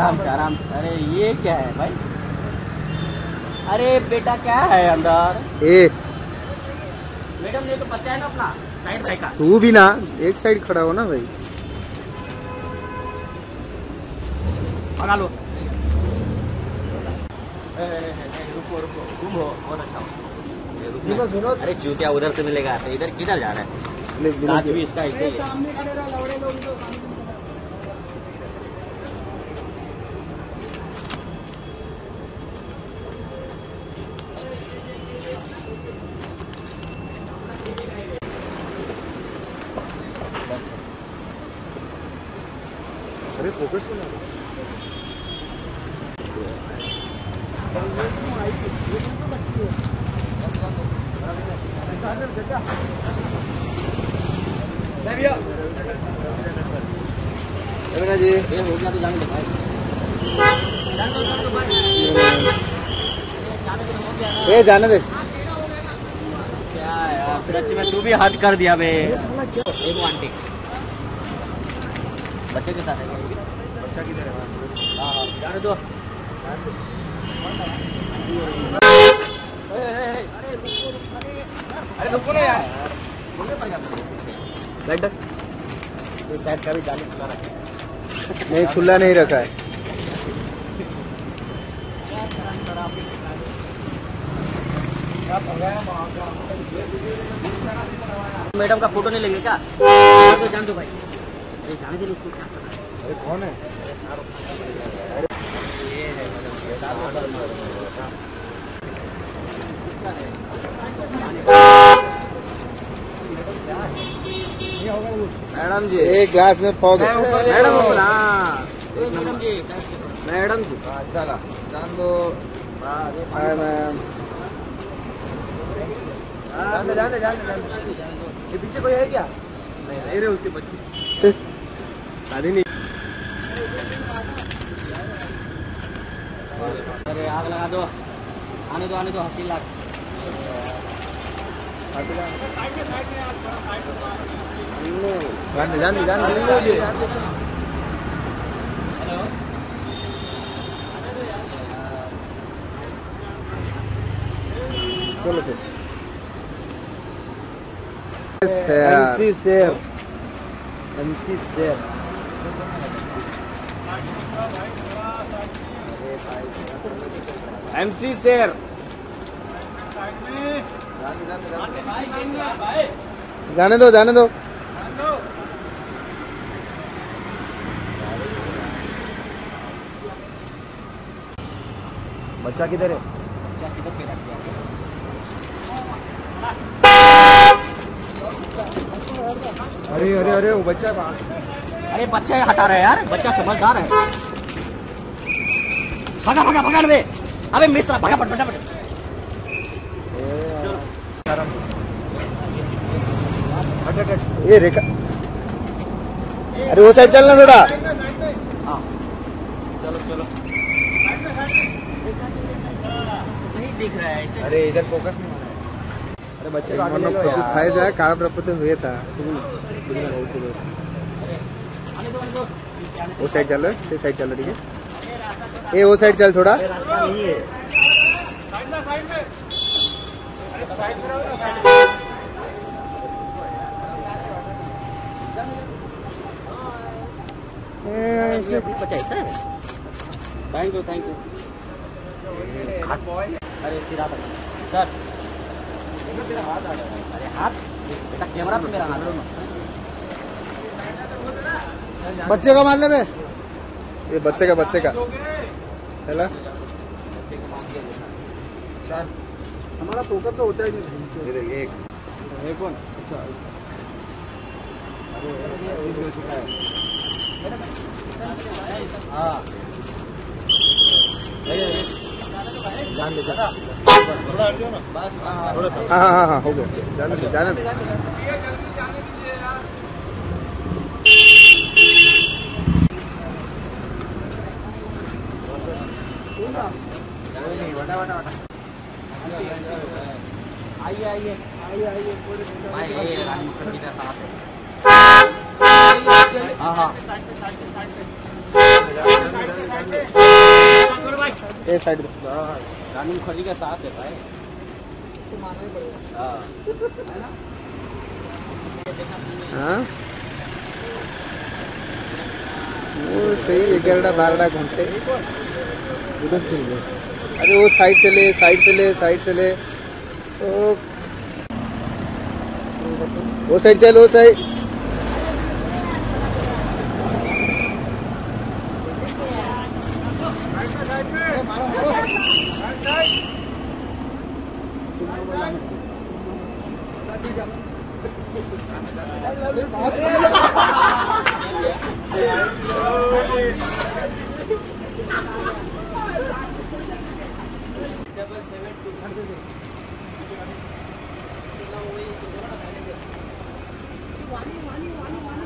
आराम से आराम से। अरे ये क्या है भाई? अरे बेटा क्या है अंदर? ए। मैडम ये तो बच्चा है ना अपना साइड भाई का। तू भी ना एक साइड खड़ा हो ना भाई। भगा लो। ए, ए, ए, ए, रुको रुको हो बहुत अच्छा हो। अरे जूतिया उधर से मिलेगा तो इधर किधर जा रहा है? इसका अरे फोकस जी ये हो गया तो जाने दो भाई जाने दो। ए जाने क्या यार सच में तू भी हद कर दिया बे। एक आंटी। बच्चे के साथ है बच्चा किधर है हाँ हाँ जाने दो अरे रुको, रुको, अरे, अरे रुको ना यार इस साइड का भी जाली खुला रखा है नहीं खुला नहीं रखा है मैडम का फ़ोटो नहीं लेंगे क्या दो जान दो भाई अरे जाने दे उसको क्या करना है अरे कौन है अरे शाहरुख खान ये है मैडम जी एक ग्लास में है madam madam ji madam ji चला मैम जान जान जान ये पीछे कोई है क्या? नहीं नहीं रे, उसके बच्चे शादी नहीं। अरे आग लगा दो। आने दो आने दो हँसी लाख जान दे जान जान दे हेलो चलो चलो। एमसी शेर एमसी शेर एमसी शेर। जाने दो जाने दो। बच्चा किधर है? अरे अरे अरे, वो बच्चा कहाँ? अरे बच्चा हटा रहे यार बच्चा समझदार है। भगा भगा भगा बे अबे मिश्रा भगा फट फटाफट। ये रेखा। अरे वो साइड चलना थोड़ा। हाँ चलो चलो नहीं दिख रहा है अरे इधर फोकस नहीं हो रहा है। अरे बच्चे खाए जाए प्रपत हुए था। दो वो साइड चलो से साइड चलो ठीक है। ये वो साइड चल थोड़ा। है। है थैंक यू थैंक यू अरे तक सर। अरे, हाथ। बेटा कैमरा तो मेरा हाथ। बच्चे का मार ले बे ये बच्चे का बच्चे का। है ना? हमारा फोकस तो होता ही नहीं। एक। है कौन अच्छा। हाँ। जान दे जान हाँ हाँ हाँ हाँ हो गया। जाने जाने आइए आइए आइए आइए भाई ये रानी मुखर्जी का सांस है। हाँ हाँ। ये साइड रानी मुखर्जी का सास है भाई। हाँ। हाँ? वो सही ग्यारह बारह घंटे उधर चल गए। अरे वो साइड से ले साइड से ले साइड से ले। वो साइड चल वो साइड। 玩呢玩呢玩呢玩